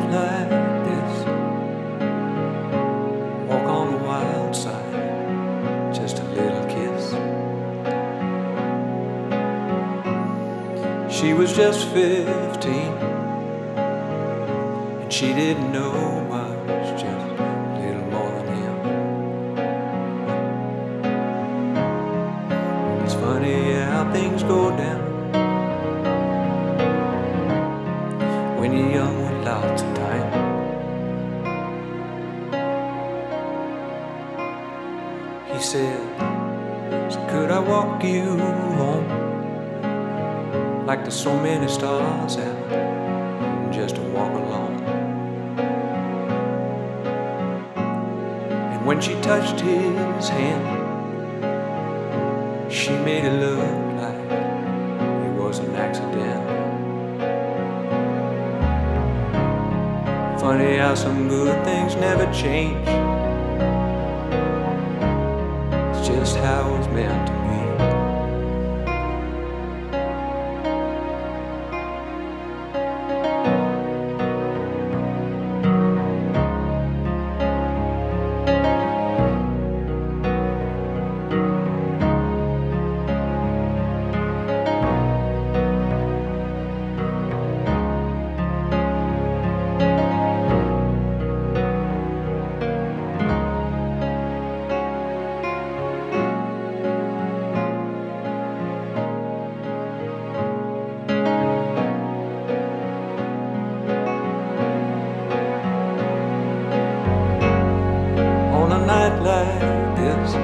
like this. Walk on the wild side, just a little kiss. She was just 15 and she didn't know much, just a little more than him. It's funny how things go down when you're young. Said, so Could I walk you home like there's so many stars out just to walk along? And when she touched his hand, she made it look like it was an accident. Funny how some good things never change. Just how it's meant to be. Like this.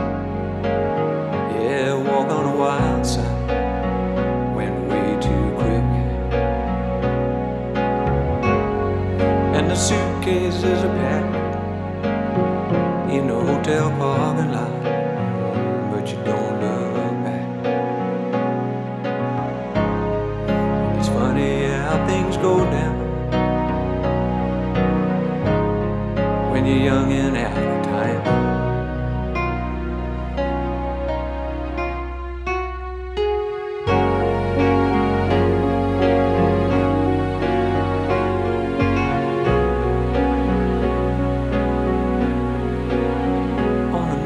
Yeah, walk on a wild side went way too quick. And the suitcases are packed in the hotel parking lot, but you don't look back. It's funny how things go down when you're young and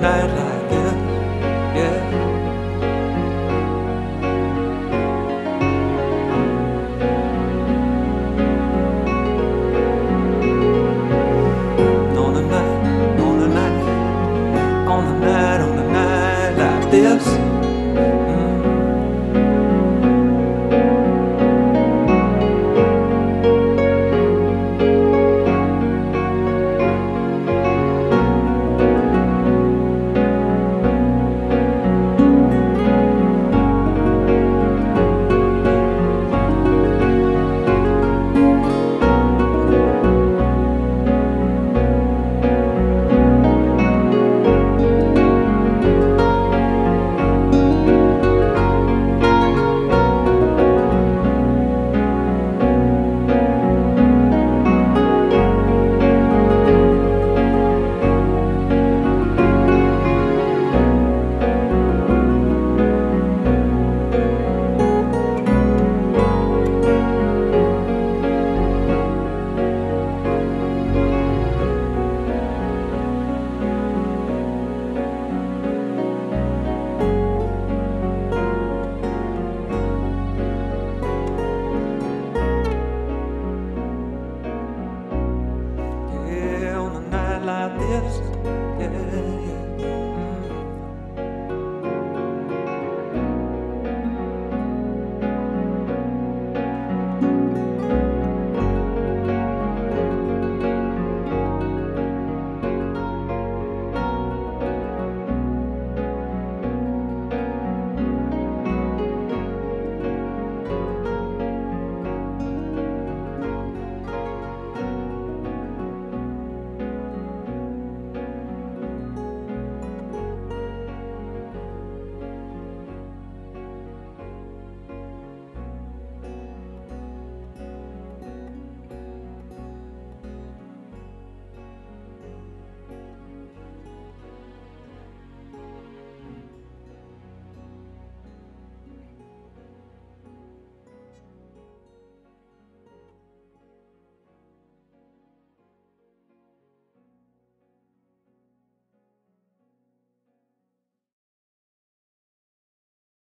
بر